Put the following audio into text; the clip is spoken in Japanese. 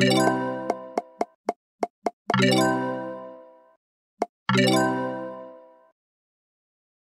you